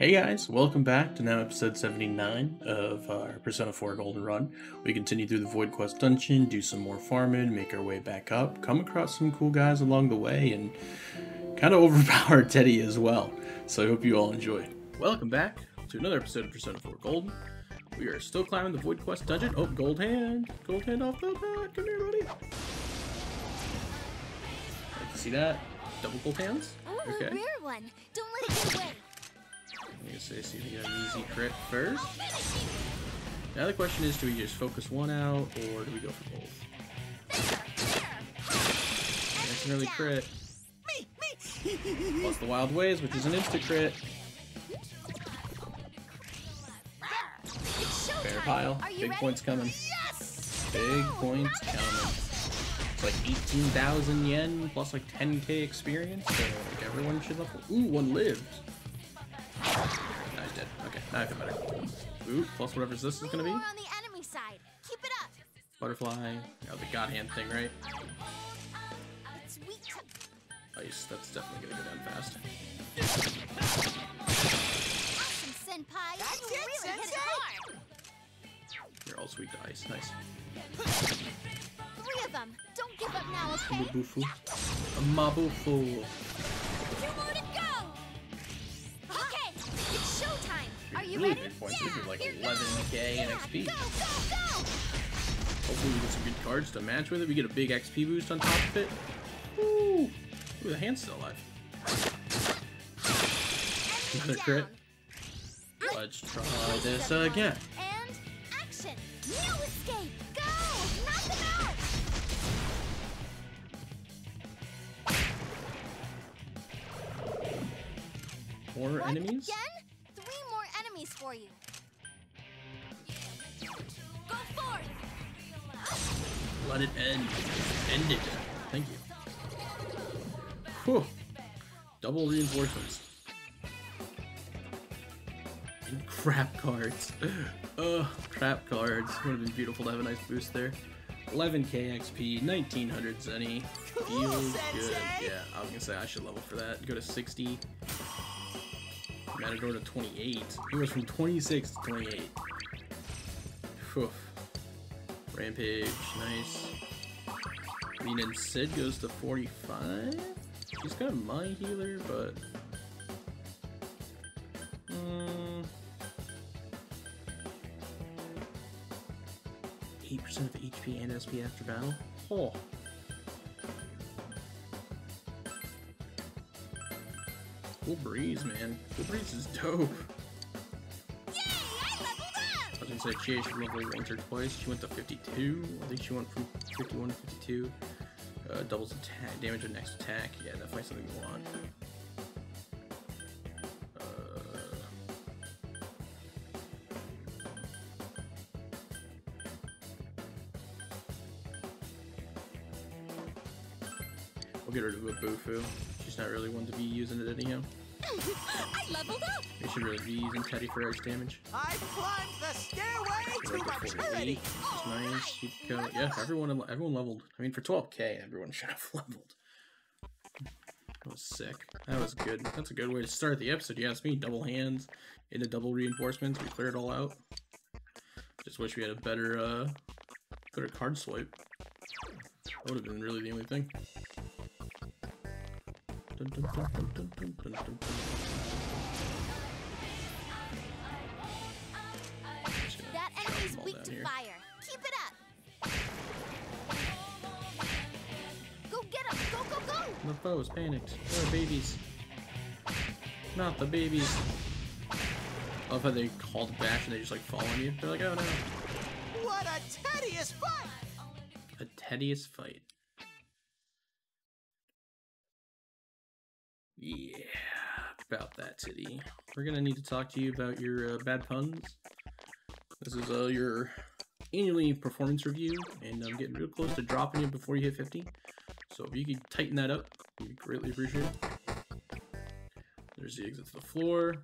Hey guys, welcome back to now episode 79 of our Persona 4 Golden Run. We continue through the Void Quest dungeon, do some more farming, make our way back up, come across some cool guys along the way, and kind of overpower Teddie as well. So I hope you all enjoy. Welcome back to another episode of Persona 4 Golden. We are still climbing the Void Quest dungeon. Oh, gold hand! Gold hand off the back! Come here, buddy! Like to see that? Double gold hands? Ooh, Okay. a rare one. Don't let it get away. I'm gonna see if we get an easy crit first. Now the question is, do we just focus one out, or do we go for both? Nice and early crit. Plus the Wild Ways, which is an insta crit. Fair pile. Big points coming. Big points coming. It's like 18,000 yen plus like 10k experience, so like everyone should level. Ooh, one lived. Now he's dead. Okay, now I feel better. Ooh, plus whatever this is gonna Way be. more on the enemy side. Keep it up. Butterfly. Oh, the God Hand thing, right? It's weak. to- oh, Ice. That's definitely gonna go down fast. Awesome, senpai. That's you it, really hit it hard. You're all sweet to ice. Nice. Three of them. Don't give up now, okay? Mabufu. Mabufu. Really ready? big points. Yeah, These are like here 11k in goes. XP. Go, go, go! Hopefully we get some good cards to match with it. We get a big XP boost on top of it. Woo! Ooh, the hand's still alive. Another crit. Let's try this again. And action. No escape. Go. Knock them out. More enemies? Again? Three more enemies for you. Go forth. Let it end. End it. Thank you. Whew. Double reinforcements. And crap cards. Ugh, crap cards. Would have been beautiful to have a nice boost there. 11k XP, 1900 Zenny. Cool, Feels good. Yeah, I was gonna say I should level for that. Go to 60. Matador to 28. It was from 26 to 28. Whew. Rampage, nice. Mean and Sid goes to 45. He's got a my healer, but. Mm, 8% of HP and SP after battle? Oh. Cool breeze, man. Cool breeze is dope. I was gonna say she should level once or twice. She went to 52. I think she went from 51 to 52. Uh, doubles attack damage on next attack. Yeah, definitely something you want. Uh, we'll get rid of a Bufu. She's not really one to be using it anyhow. I leveled up. We should really be using Teddie for ice damage. I climbed the stairway to Right before maturity. It's nice. Keep going. Yeah, everyone everyone leveled. I mean, for 12k, everyone should have leveled. That was sick. That was good. That's a good way to start the episode. You ask me. Double hands into double reinforcements. We cleared it all out. Just wish we had a better, uh, better card swipe. That would have been really the only thing. That enemy's weak to here. fire. Keep it up. Go get him. Go, go, go. The foes panicked. They're babies. Not the babies. I love how they called bash and they just like fall on you. They're like, oh no. What a tedious fight! A tedious fight. Yeah, about that titty. We're gonna need to talk to you about your uh, bad puns. This is uh, your annually performance review, and I'm getting real close to dropping it before you hit 50. So if you could tighten that up, we'd greatly appreciate it. There's the exit to the floor.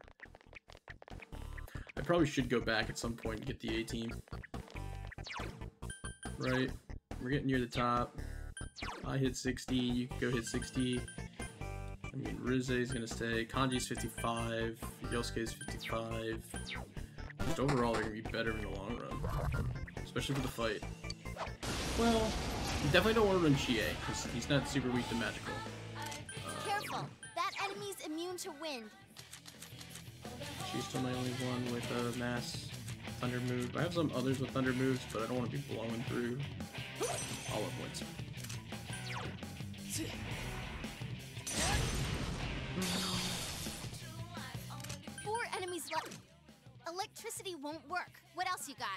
I probably should go back at some point and get the A team. Right, we're getting near the top. I hit 60, you could go hit 60. I mean, Rise is gonna stay. Kanji's 55. Yosuke's 55. Just overall, they're gonna be better in the long run, especially for the fight. Well, you definitely don't want to run Chie because he's not super weak to magical. Careful. That enemy's immune to wind. She's still my only one with a mass thunder move. I have some others with thunder moves, but I don't want to be blowing through all at once. Four enemies left. Electricity won't work. What else you got?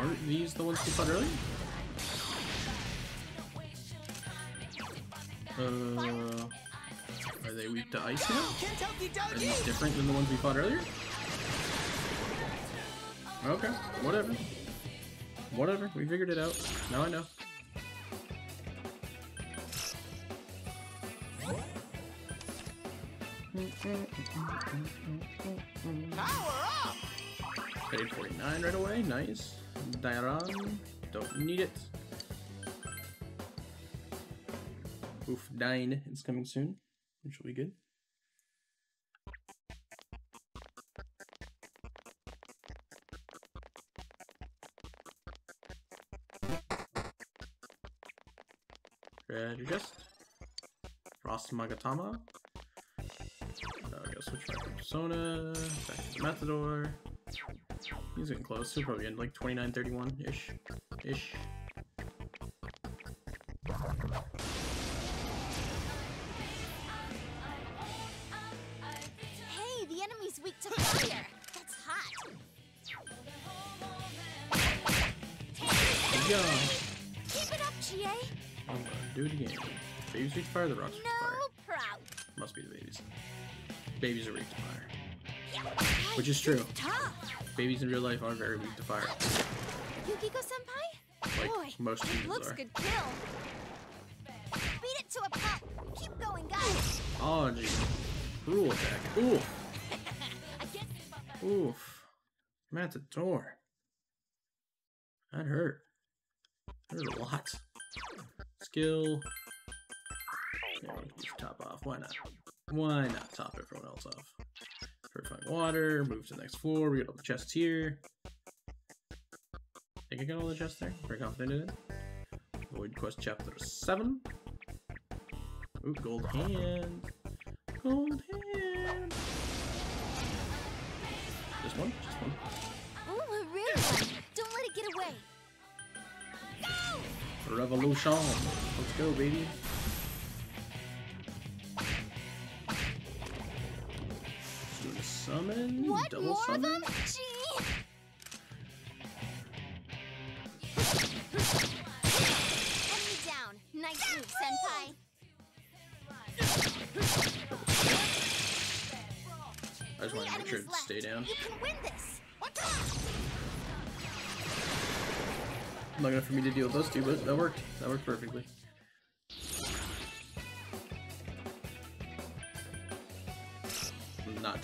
Aren't these the ones we fought earlier? Uh, are they weak to ice now? Are these different than the ones we fought earlier? Okay, whatever. Whatever, we figured it out. Now I know. Paid 49 right away, nice. Dairan, don't need it. Oof, 9 is coming soon, which will be good. Chest. Frost Magatama. Uh, I guess switch back to Persona. Back to the Matador. He's getting close. He'll probably end like 29, 31 ish. Ish. Which is true. Babies in real life are very weak to fire. Yukiko senpai? Like Boy, most it humans looks are. good kill. Beat it to a pulp. Keep going, guys. Oh, gee. Cruel attack. Oof. I guess Oof. Matador. That hurt. That hurt a lot. Skill. Yeah, we can just top off. Why not? Why not top everyone else off? Purifying water, move to the next floor, we got all the chests here. think I got all the chests there. Very confident in it. Void Quest Chapter 7. Ooh, gold hand. Gold hand. Just one? Just one. Ooh, a rare one. Don't let it get away. Go! Revolution. Let's go, baby. Summon. What? double More summon. of them? Gee! Enemy down. Nice move, senpai. I just want to make sure to stay down. You can win this. Not enough for me to deal with those two, but that worked. That worked perfectly.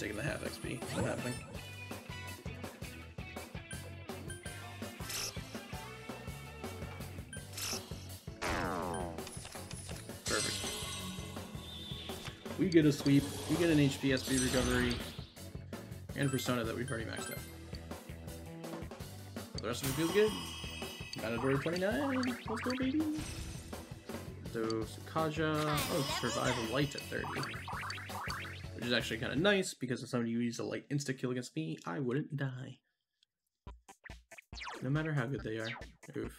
Taking the half XP. Perfect. We get a sweep, we get an HP SP recovery, and persona that we've already maxed out. The rest of it feels good. Matador 29, let's go baby. So Sukaja, oh survival light at 30. Which is actually kind of nice because if somebody used a light insta kill against me, I wouldn't die. No matter how good they are. Oof.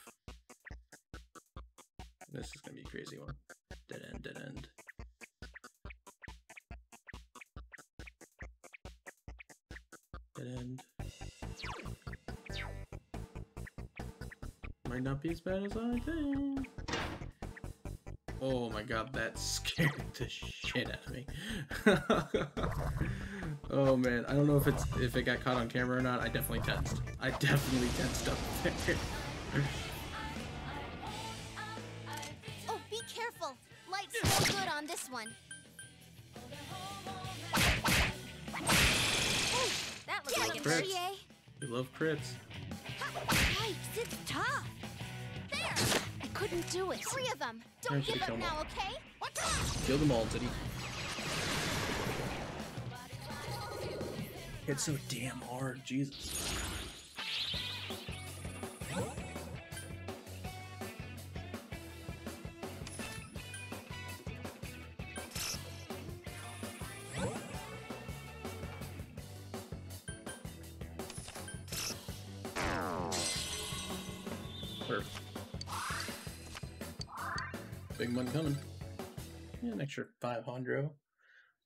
This is gonna be a crazy one. Dead end, dead end. Dead end. Might not be as bad as I think. Oh my god, that scared the shit out of me. oh man, I don't know if it's if it got caught on camera or not. I definitely tensed. I definitely tensed up there. Oh, be careful. Light's no good on this one. Ooh, that looks like a. We love crits. Yikes, it's tough. There! I couldn't do it. Three of them. Don't give up now, okay? Kill them all, Teddie. It's so damn hard, Jesus. An extra 500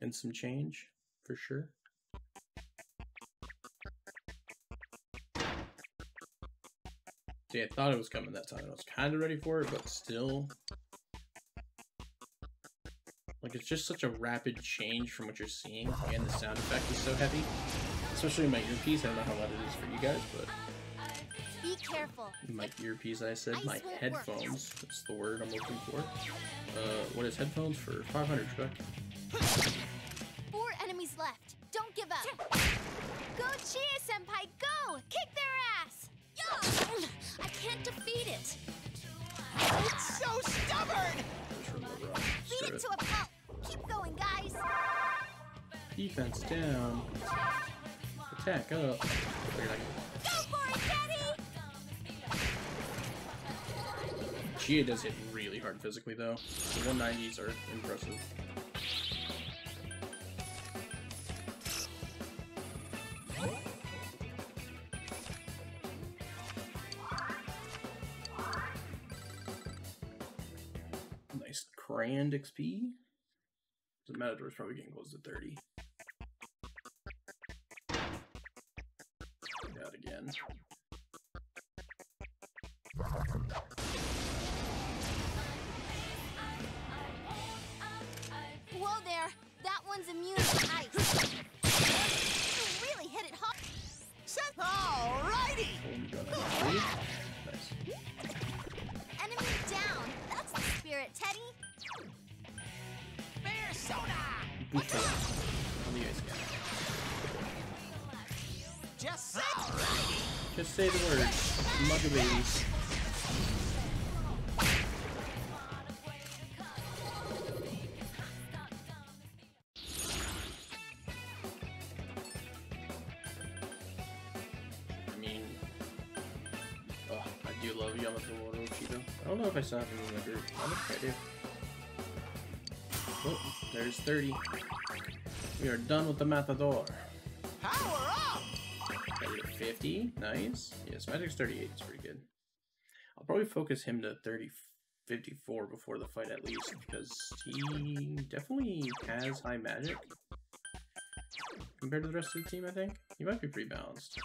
and some change for sure. See, I thought it was coming that time. I was kind of ready for it, but still. Like, it's just such a rapid change from what you're seeing, and the sound effect is so heavy. Especially in my earpiece. I don't know how loud it is for you guys, but careful. my earpiece, I said. My Ice won't work. headphones. That's the word I'm looking for. Uh, what is headphones for 500, Trebek? Four enemies left. Don't give up. Go Chie Senpai, go! Kick their ass! Yeah! I can't defeat it. It's so stubborn! Just remember, Beat it it. to a pulp. Keep going, guys. Defense down. Attack up. Chie does hit really hard physically, though. The 190s are impressive. Nice grand XP. The Matador's probably getting close to 30. Got again. Babies. I mean, oh, I do love Yamato Orochido. I don't know if I still have him in my group. I think I do. Oh, there's 30. We are done with the Matador. Power up! Got rid of 50. Nice. Yes, Magic's 38 is pretty good. I'll probably focus him to 30, 54 before the fight at least, because he definitely has high magic. Compared to the rest of the team, I think. He might be pretty balanced.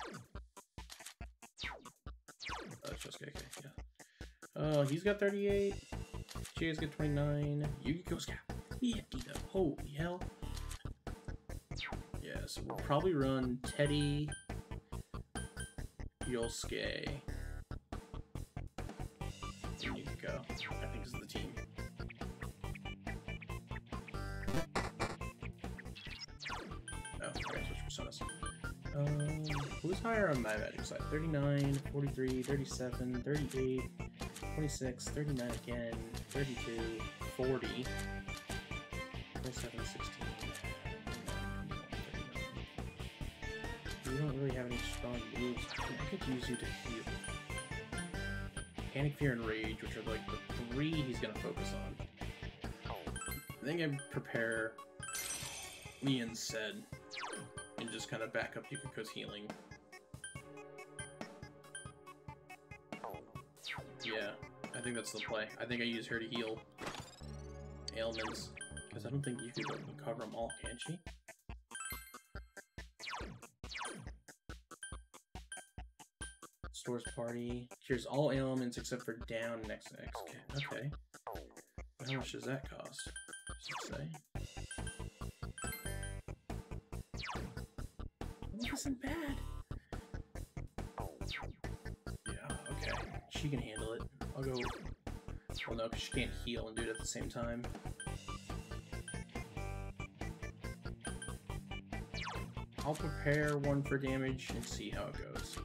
Oh, that's just yeah. Uh, he's got 38. Chie's got 29. Yukiko's got 50 though. Holy hell. Yeah, so we'll probably run Teddie, Yosuke, Yukiko, I think is the team. Oh, okay, switch personas. Um, who's higher on my magic side? 39, 43, 37, 38, 26, 39 again, 32, 40, 27, 16. You to heal. Panic, Fear, and Rage, which are like the three he's gonna focus on. I think I prepare me said and just kind of back up Yukiko's healing. Yeah, I think that's the play. I think I use her to heal ailments because I don't think Yukiko can cover them all, can she? Stores party. Cures all ailments except for down next to X. Okay. How much does that cost? Does it say? That isn't bad. Yeah, okay. She can handle it. I'll go. Well, no, because she can't heal and do it at the same time. I'll prepare one for damage and see how it goes.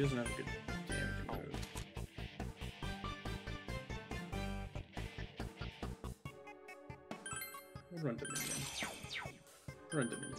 He doesn't have a good damage oh. move. We'll run Dominion. Run Dominion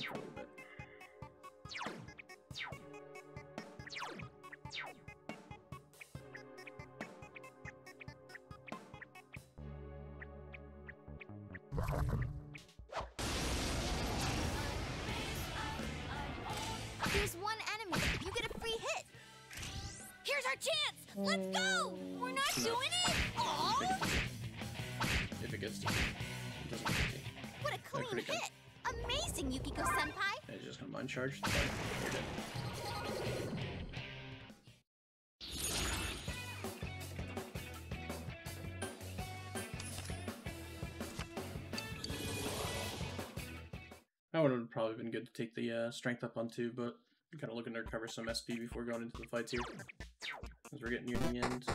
Let's go. We're not No. doing it. Aww. If it gets to me. It doesn't get to me. What a clean pretty good. hit. Amazing, Yukiko Senpai. And it's just gonna mind charge. Fine. You're dead. That would have probably been good to take the uh, strength up on two, but I'm kind of looking to recover some SP before going into the fights here. As we're getting near the end.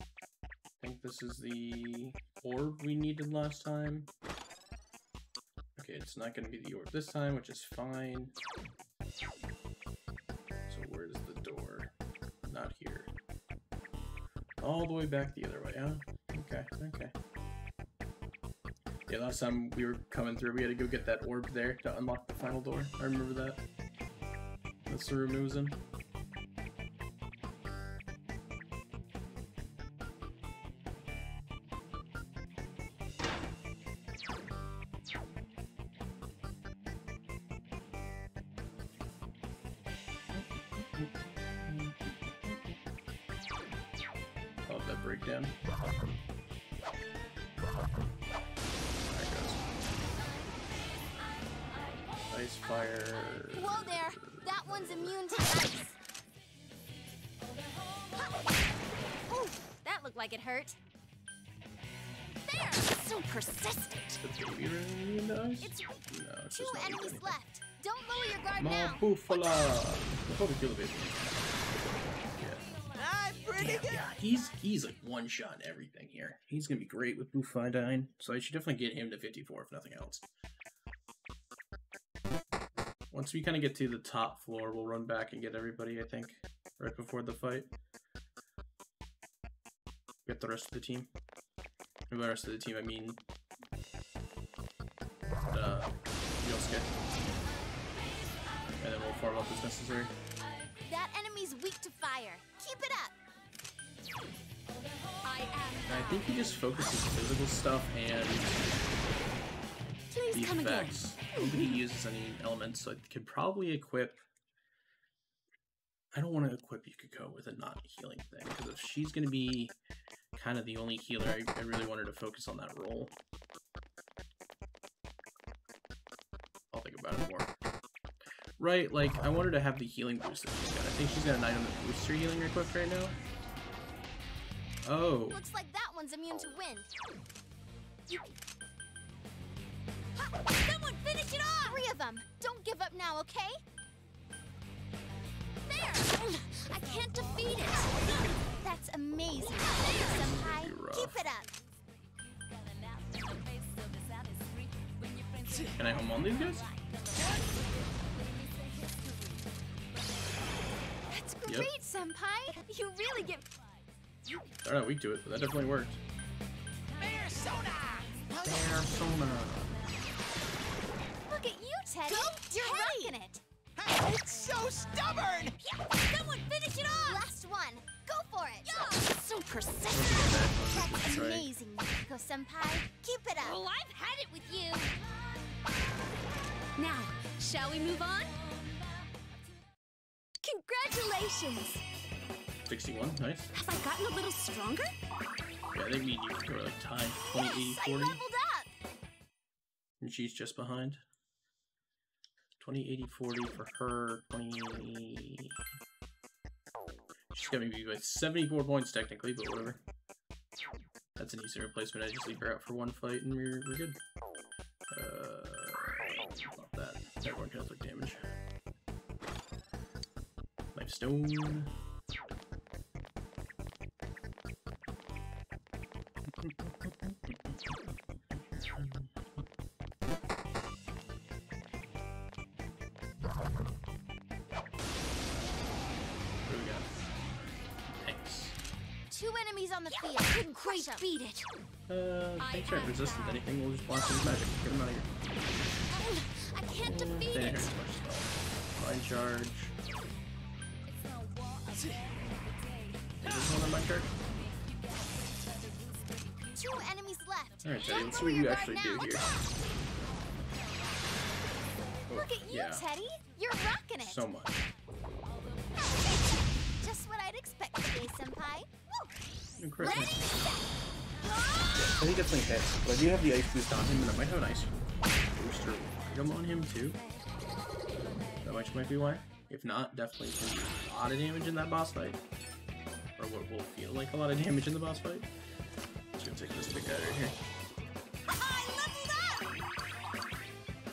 I think this is the orb we needed last time. Okay, it's not going to be the orb this time, which is fine. So where's the door? Not here. All the way back the other way, huh? Okay, okay. Yeah, last time we were coming through, we had to go get that orb there to unlock the final door. I remember that. That's the room it was in. Love that breakdown. There it goes. Ice fire. Whoa there. That one's immune to ice. Oof, that looked like it hurt. There. So persistent. The baby really into ice? It's No, it's two enemies anything. left. Don't lower your guard now. Bufula! I'll probably kill the baby. Yeah. I'm pretty Yeah, good. yeah, he's he's like one shot everything here. He's gonna be great with Bufudyne, so I should definitely get him to 54 if nothing else. Once we kind of get to the top floor, we'll run back and get everybody, I think, right before the fight. Get the rest of the team. And by the rest of the team, I mean... Uh, Yosuke. And then we'll form up as necessary. That enemy's weak to fire. Keep it up. I am. I think he just focuses physical stuff and Please the come again. effects. I don't think he uses any elements, so I could probably equip. I don't want to equip Yukiko with a not healing thing, because if she's going to be kind of the only healer, I, I really want her to focus on that role. Right, like, I want her to have the healing boost that she's got. I think she's got an item that boosts her healing equipped right now. Oh. Looks like that one's immune to wind. Someone finish it off! Three of them. Don't give up now, okay? There! I can't defeat it. That's amazing. Senpai, keep it up. Can I home on these guys? Yep. great, Senpai. You really get They're not know, weak to it, but that definitely worked. Persona! Persona. Look at you, Teddie. You're rocking it. It's so stubborn! Someone finish it off. Last one. Go for it. So persistent. That's That's right. amazing, Yukiko Senpai. Keep it up. Oh, I've had it with you. Now, shall we move on? Congratulations. 61, nice. Have I gotten a little stronger? Yeah, I think me and you are like tied 20, 80, Yes, I 40. leveled up. And she's just behind. 20, 80, 40 for her. 20. She's got me beat by 74 points technically, but whatever. That's an easy replacement. I just leave her out for one fight and we're, we're good. Uh, not that. Everyone can take damage. Couldn't quite beat it. Uh, I things aren't am resistant anything. We'll just blast his magic. Get him out of here. I can't defeat There, it. Mind charge. Is this one on mind charge? Two enemies left. Alright, Teddie, let's see what you actually now. do here. Oh, Look at you, yeah, Teddie. You're rocking it. so much. Just what I'd expect today, Senpai. Woo! Incredible. Ready, go! I think it's like hits, but I do have the ice boost on him, and I might have an ice booster item on him too. That much might be why. If not, definitely a lot of damage in that boss fight. Or what will feel like a lot of damage in the boss fight. Just gonna take this big guy right here.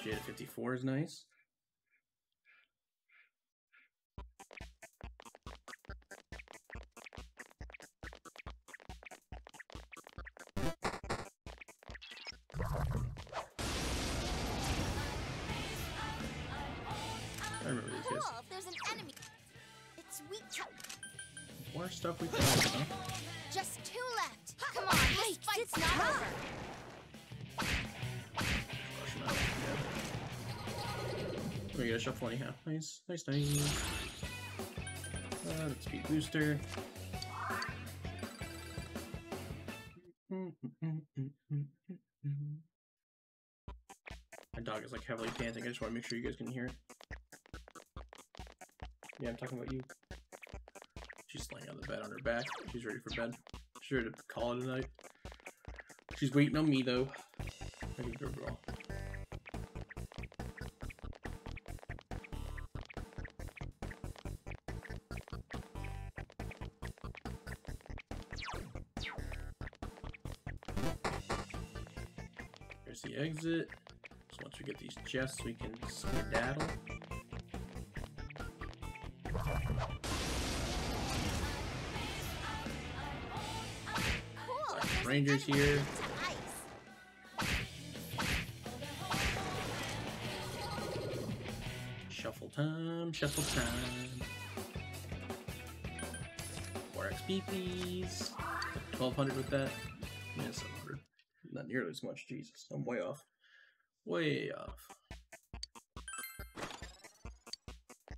Jada 54 is nice. More stuff we can open, huh? Just two left. Come on, this fight's not over. Flush 'em out, yeah. We get a shuffle anyhow. Nice, nice, nice. Uh, let's speed booster. My dog is like heavily panting. I just want to make sure you guys can hear it. Yeah, I'm talking about you. Bed on her back. She's ready for bed. She's ready to call it a night. She's waiting on me though. Girl. There's the exit. So once we get these chests, we can skedaddle. Rangers here. weak to ice. Shuffle time, shuffle time. More XP, please. 1200 with that. Yeah, 700. Not nearly as much, Jesus. I'm way off. Way off.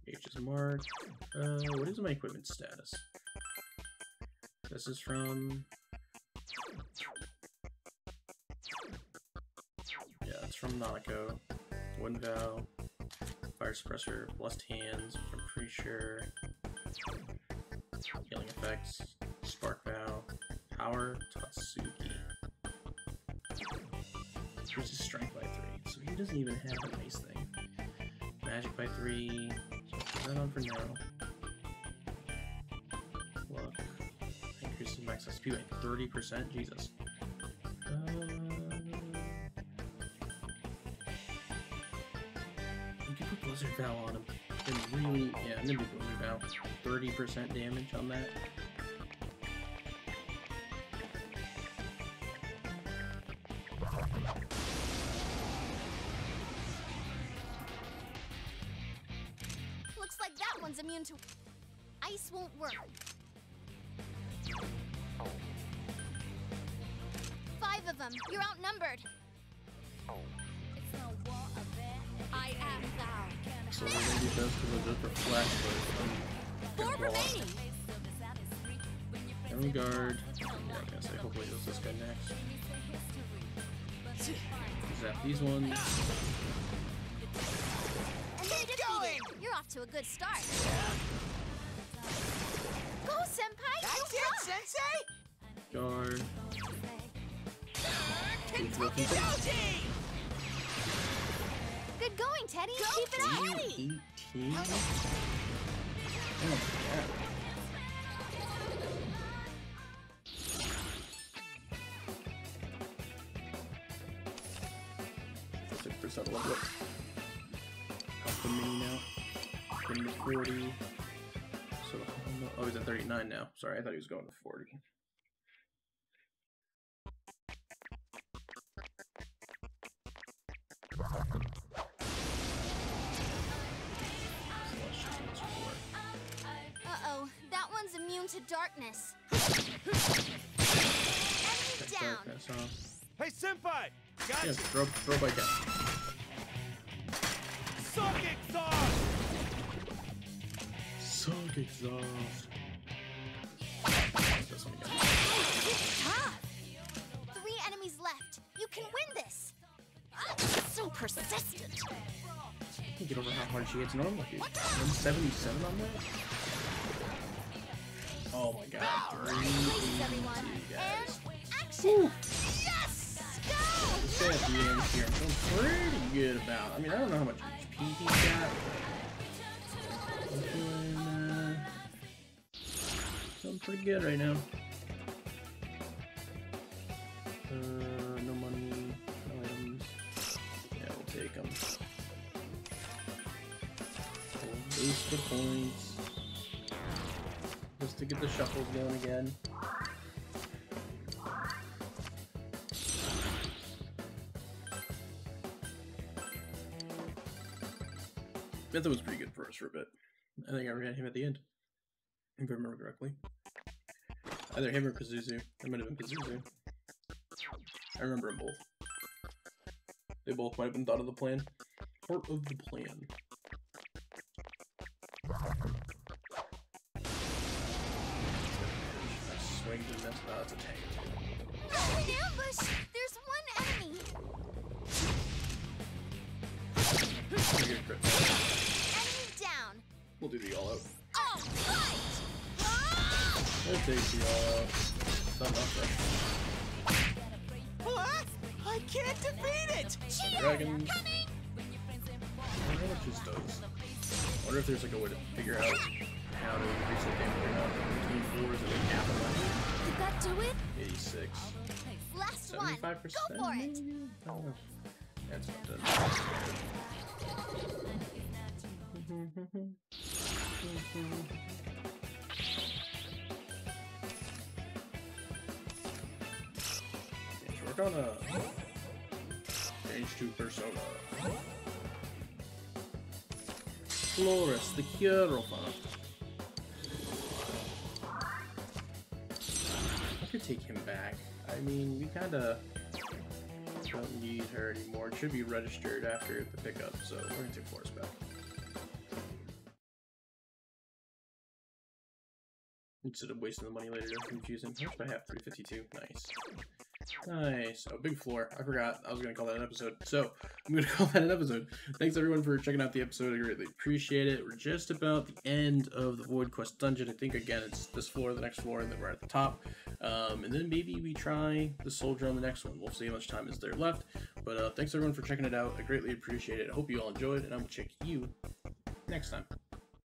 Age is marked. Uh, what is my equipment status? This is from. From Nanako. Wind Vow. Fire Suppressor, Blessed Hands, I'm pretty sure. Healing Effects, Spark Vow, Power, Tatsuki. His Strength by 3? So he doesn't even have a nice thing. Magic by 3. So put that on for now. Look. Increases max SP by 30%. Jesus. Blizzard Vow on him. And really, yeah, I'm gonna do Blizzard Vow. 30% damage on that. Looks like that one's immune to... Ice won't work. Five of them. You're outnumbered. So we're gonna do this because of just reflect, but Four I'm gonna blow off. remaining. Heaven Guard. Yeah, I'm gonna say hopefully it was this guy next. Zap these ones. And going! You're off to a good start. Go, Senpai! That's you it! Sensei! Guard. Kentucky Doji! Good going, Teddie. Keep it up. 18. Oh my god. Six percent level up. The mini now. To 40. So, oh, oh, he's at 39 now. Sorry, I thought he was going to 40. One's one's immune to darkness. Enemy down. Darkness, huh? Hey, Senpai! Got Yeah, you! throw, throw bike out. Suck exhaust! Suck exhaust. This one again. Tough. Three enemies left. You can win this. So persistent. Get over how hard she hits normal, 177 on that? Oh my god. Places, everyone. 382, And guys. action. Yes. Go. This guy at the end here, I'm feeling pretty good about. I mean, I don't know how much HP he's got. I'm feeling, uh, feeling pretty good right now. Uh, no money, no items. Yeah, we'll take them. Waste the points. Just to get the shuffles going again. Mytho was pretty good for us for a bit. I think I ran him at the end. If I remember correctly. Either him or Pazuzu. It might have been Pazuzu. I remember them both. They both might have been thought of the plan. Part of the plan. Swing the mess. No, that's a tank. No, an ambush. There's one enemy. Pretty good crit. Enemy down. We'll do the all out. All right. Ah! We'll take the all out. Something else, right? What? I can't defeat it! Chie, Dragons. coming. I wonder what this does. I wonder if there's like a way to figure out how to increase the damage or not. Between floors and then half Did that it? 86. Last one. Go for it. maybe? I don't know. That's not done. We're gonna change to Persona. Flauros, the Hierophant. Take him back. I mean, we kinda don't need her anymore. It should be registered after the pickup, so we're gonna take Flauros back. Instead of wasting the money later, that's confusing. How much do I have? 352. Nice. Nice. Oh, big floor. I forgot. I was going to call that an episode. So, I'm going to call that an episode. Thanks, everyone, for checking out the episode. I greatly appreciate it. We're just about the end of the Void Quest dungeon. I think, again, it's this floor, the next floor, and then we're at the top. Um, and then maybe we try the soldier on the next one. We'll see how much time is there left. But uh, thanks, everyone, for checking it out. I greatly appreciate it. I hope you all enjoyed, and I will check you next time.